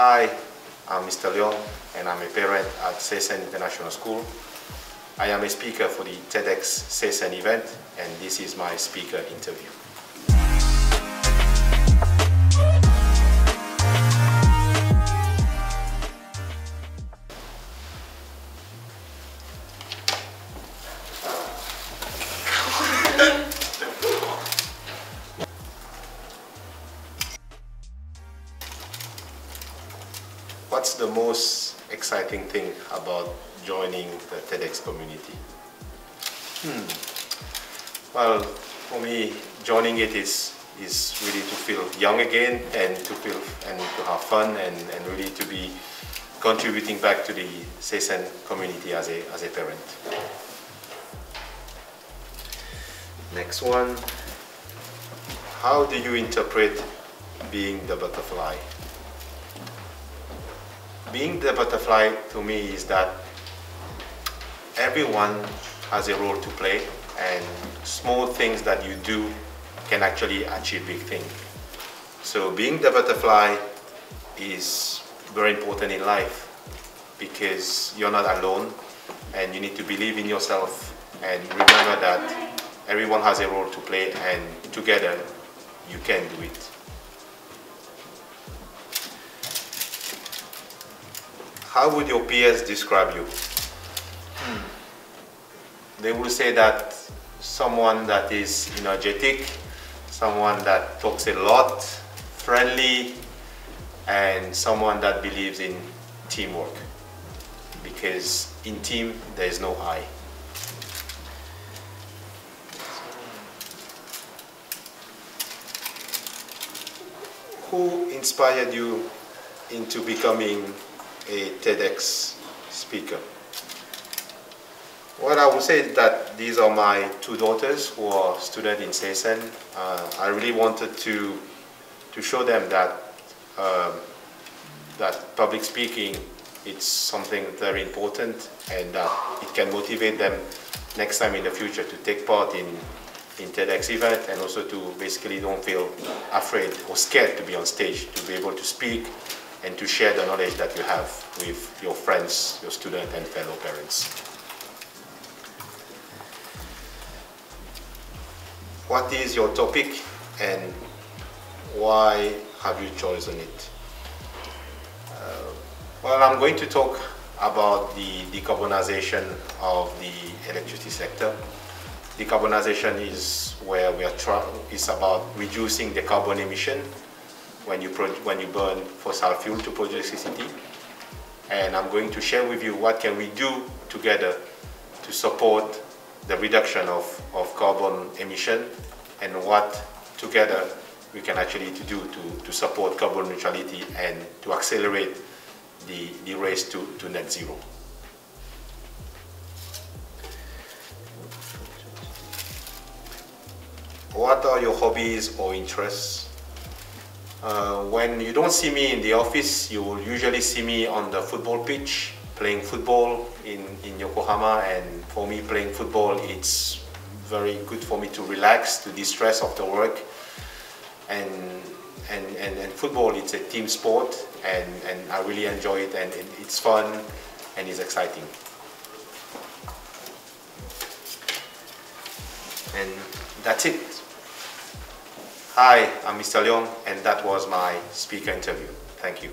Hi, I'm Mr. Leong and I'm a parent at Seisen International School. I am a speaker for the TEDx Seisen event and this is my speaker interview. What's the most exciting thing about joining the TEDx community? Hmm. Well, for me, joining it is is really to feel young again and to feel and to have fun and, and really to be contributing back to the Seisen community as a, as a parent. Next one. How do you interpret being the butterfly? Being the butterfly to me is that everyone has a role to play and small things that you do can actually achieve big things. So being the butterfly is very important in life because you're not alone and you need to believe in yourself and remember that everyone has a role to play and together you can do it. How would your peers describe you? Hmm. They will say that someone that is energetic, someone that talks a lot, friendly, and someone that believes in teamwork. Because in team, there is no I. Who inspired you into becoming a TEDx speaker. What I would say is that these are my two daughters who are students in Seisen. Uh, I really wanted to, to show them that, um, that public speaking is something very important and that it can motivate them next time in the future to take part in, in TEDx event and also to basically don't feel afraid or scared to be on stage, to be able to speak and to share the knowledge that you have with your friends, your students and fellow parents. What is your topic and why have you chosen it? Uh, well, I'm going to talk about the decarbonization of the electricity sector. Decarbonization is where we are trying, is about reducing the carbon emission when you, when you burn fossil fuel to produce electricity. And I'm going to share with you what can we do together to support the reduction of, of carbon emission and what together we can actually to do to, to support carbon neutrality and to accelerate the, the race to, to net zero. What are your hobbies or interests? Uh, when you don't see me in the office, you will usually see me on the football pitch playing football in, in Yokohama and for me playing football it's very good for me to relax, to distress after work and, and, and, and football it's a team sport and, and I really enjoy it and it's fun and it's exciting. And that's it. Hi, I'm Mr. Leong, and that was my speaker interview. Thank you.